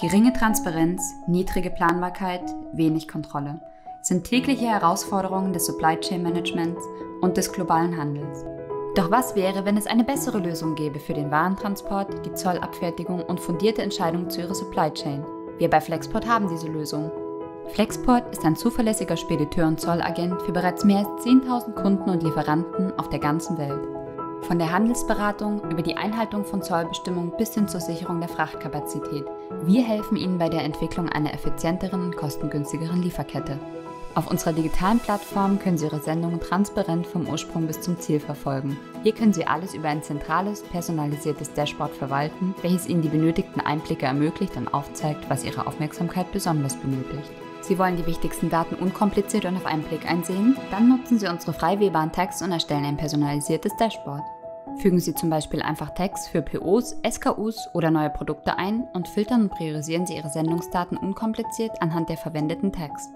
Geringe Transparenz, niedrige Planbarkeit, wenig Kontrolle sind tägliche Herausforderungen des Supply Chain Managements und des globalen Handels. Doch was wäre, wenn es eine bessere Lösung gäbe für den Warentransport, die Zollabfertigung und fundierte Entscheidungen zu ihrer Supply Chain? Wir bei Flexport haben diese Lösung. Flexport ist ein zuverlässiger Spediteur und Zollagent für bereits mehr als 10.000 Kunden und Lieferanten auf der ganzen Welt. Von der Handelsberatung über die Einhaltung von Zollbestimmungen bis hin zur Sicherung der Frachtkapazität. Wir helfen Ihnen bei der Entwicklung einer effizienteren und kostengünstigeren Lieferkette. Auf unserer digitalen Plattform können Sie Ihre Sendungen transparent vom Ursprung bis zum Ziel verfolgen. Hier können Sie alles über ein zentrales, personalisiertes Dashboard verwalten, welches Ihnen die benötigten Einblicke ermöglicht und aufzeigt, was Ihre Aufmerksamkeit besonders benötigt. Sie wollen die wichtigsten Daten unkompliziert und auf einen Blick einsehen? Dann nutzen Sie unsere frei wählbaren Tags und erstellen ein personalisiertes Dashboard. Fügen Sie zum Beispiel einfach Tags für POs, SKUs oder neue Produkte ein und filtern und priorisieren Sie Ihre Sendungsdaten unkompliziert anhand der verwendeten Tags.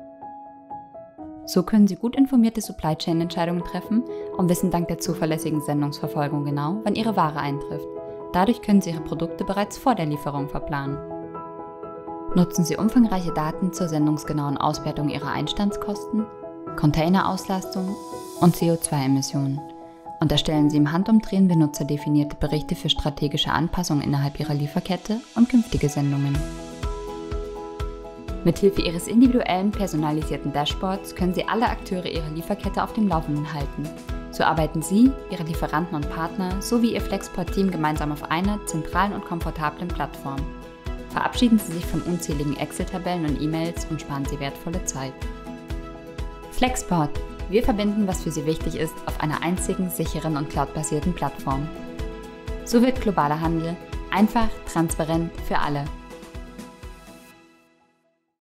So können Sie gut informierte Supply Chain Entscheidungen treffen und wissen dank der zuverlässigen Sendungsverfolgung genau, wann Ihre Ware eintrifft. Dadurch können Sie Ihre Produkte bereits vor der Lieferung verplanen nutzen Sie umfangreiche Daten zur sendungsgenauen Auswertung Ihrer Einstandskosten, Containerauslastung und CO2-Emissionen und erstellen Sie im Handumdrehen benutzerdefinierte Berichte für strategische Anpassungen innerhalb Ihrer Lieferkette und künftige Sendungen. Mithilfe Ihres individuellen personalisierten Dashboards können Sie alle Akteure Ihrer Lieferkette auf dem Laufenden halten. So arbeiten Sie, Ihre Lieferanten und Partner sowie Ihr Flexport-Team gemeinsam auf einer zentralen und komfortablen Plattform. Verabschieden Sie sich von unzähligen Excel-Tabellen und E-Mails und sparen Sie wertvolle Zeit. Flexport. Wir verbinden, was für Sie wichtig ist, auf einer einzigen, sicheren und cloudbasierten Plattform. So wird globaler Handel einfach, transparent für alle